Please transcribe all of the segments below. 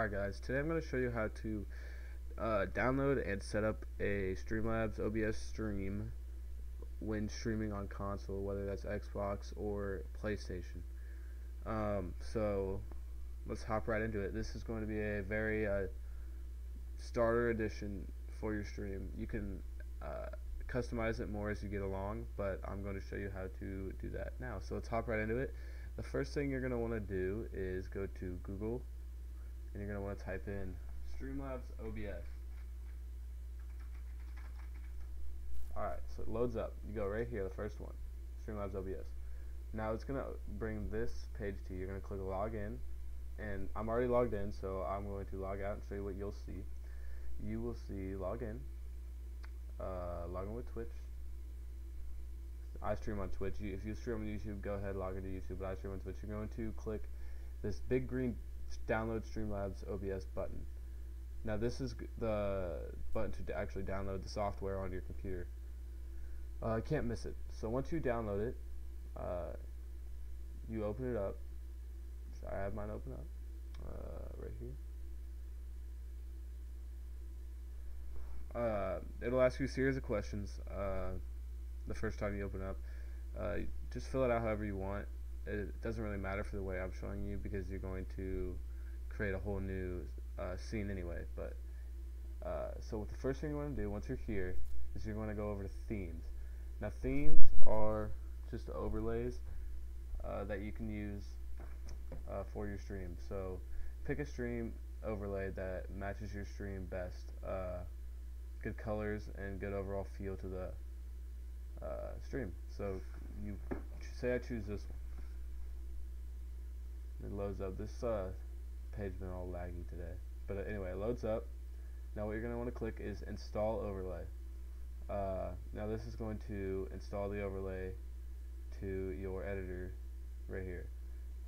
Alright guys, today I'm going to show you how to uh, download and set up a Streamlabs OBS stream when streaming on console, whether that's Xbox or PlayStation. Um, so let's hop right into it. This is going to be a very uh, starter edition for your stream. You can uh, customize it more as you get along, but I'm going to show you how to do that now. So let's hop right into it. The first thing you're going to want to do is go to Google and you're going to want to type in Streamlabs OBS. Alright, so it loads up. You go right here, the first one, Streamlabs OBS. Now it's going to bring this page to you. You're going to click Login, and I'm already logged in, so I'm going to log out and show you what you'll see. You will see Login, uh, log in with Twitch. I stream on Twitch. If you stream on YouTube, go ahead, and log into YouTube, but I stream on Twitch. You're going to click this big green download Streamlabs OBS button. Now this is the button to actually download the software on your computer. Uh, can't miss it. So once you download it, uh, you open it up. I have mine open up uh, right here. Uh, it'll ask you a series of questions uh, the first time you open up. Uh, just fill it out however you want it doesn't really matter for the way I'm showing you because you're going to create a whole new uh, scene anyway. But uh, so what the first thing you want to do once you're here is you're going to go over to themes. Now themes are just overlays uh, that you can use uh, for your stream. So pick a stream overlay that matches your stream best. Uh, good colors and good overall feel to the uh, stream. So you say I choose this one. It loads up. This uh, page been all laggy today. But uh, anyway, it loads up. Now what you're going to want to click is install overlay. Uh, now this is going to install the overlay to your editor right here.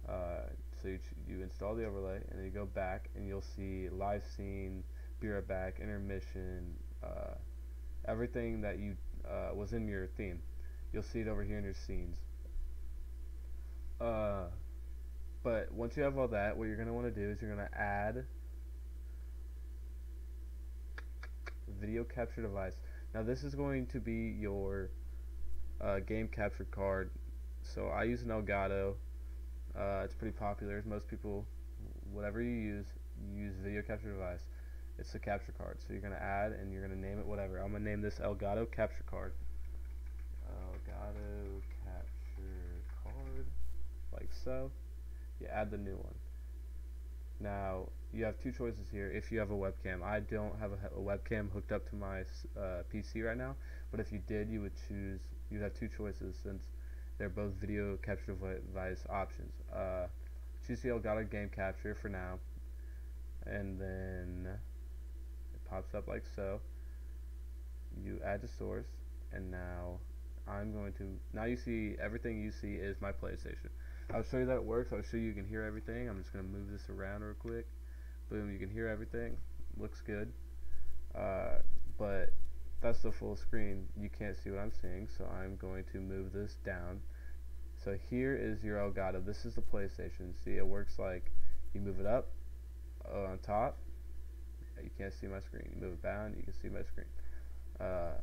Uh, so you, you install the overlay and then you go back and you'll see live scene, be right back, intermission, uh, everything that you uh, was in your theme. You'll see it over here in your scenes. Uh, but once you have all that, what you're going to want to do is you're going to add video capture device. Now this is going to be your uh, game capture card. So I use an Elgato. Uh, it's pretty popular. Most people, whatever you use, you use video capture device. It's a capture card. So you're going to add and you're going to name it whatever. I'm going to name this Elgato capture card. Elgato capture card, like so you add the new one. Now, you have two choices here if you have a webcam. I don't have a, a webcam hooked up to my uh, PC right now, but if you did, you would choose, you'd have two choices since they're both video capture device options. Uh, choose the Elgato Game Capture for now, and then it pops up like so. You add the source, and now I'm going to, now you see, everything you see is my PlayStation. I'll show you that it works. I'll show you you can hear everything. I'm just going to move this around real quick. Boom, you can hear everything. Looks good. Uh, but that's the full screen. You can't see what I'm seeing, so I'm going to move this down. So here is your Elgato. This is the PlayStation. See, it works like you move it up uh, on top. You can't see my screen. You move it down, you can see my screen. Uh,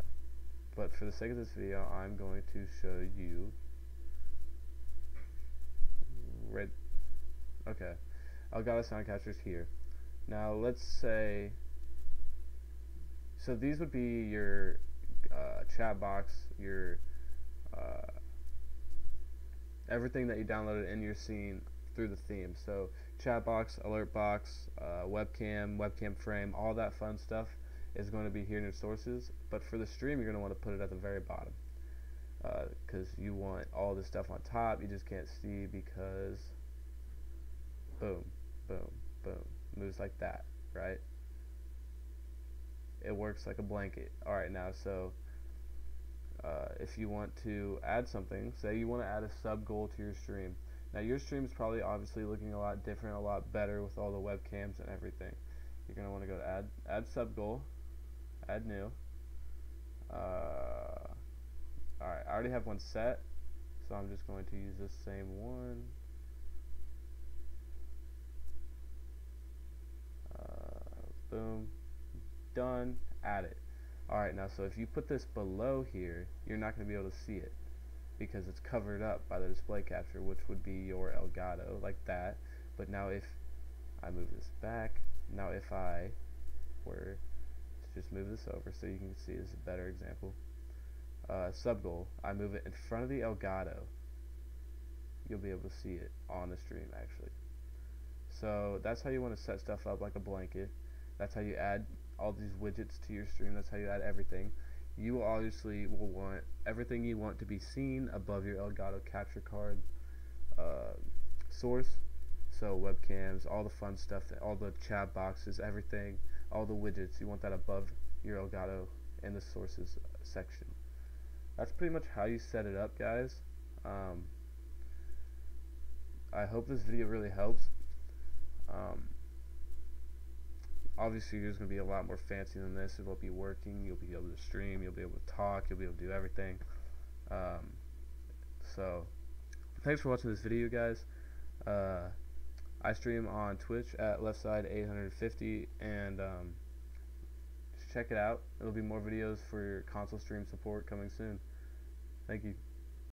but for the sake of this video, I'm going to show you right okay Elgato sound captures here. Now let's say so these would be your uh, chat box your uh, everything that you downloaded in your scene through the theme. So chat box alert box uh, webcam webcam frame all that fun stuff is going to be here in your sources but for the stream you're going to want to put it at the very bottom. Because uh, you want all this stuff on top you just can't see because boom boom boom moves like that right? It works like a blanket. Alright now so uh, if you want to add something say you want to add a sub goal to your stream. Now your stream is probably obviously looking a lot different a lot better with all the webcams and everything. You're going to want to go to add add sub goal add new uh, Alright, I already have one set, so I'm just going to use this same one. boom, done, add it. Alright, now so if you put this below here, you're not going to be able to see it because it's covered up by the display capture, which would be your Elgato, like that. But now if I move this back, now if I were just move this over so you can see this is a better example, uh, sub goal, I move it in front of the Elgato, you'll be able to see it on the stream actually. So that's how you want to set stuff up like a blanket. That's how you add all these widgets to your stream. That's how you add everything. You obviously will want everything you want to be seen above your Elgato capture card uh, source. So webcams, all the fun stuff, all the chat boxes, everything, all the widgets. You want that above your Elgato in the sources section. That's pretty much how you set it up, guys. Um, I hope this video really helps. Um, obviously, there's going to be a lot more fancy than this. It'll be working. You'll be able to stream. You'll be able to talk. You'll be able to do everything. Um, so, thanks for watching this video, guys. Uh, I stream on Twitch at leftside850, and um, check it out. There'll be more videos for your console stream support coming soon. Thank you.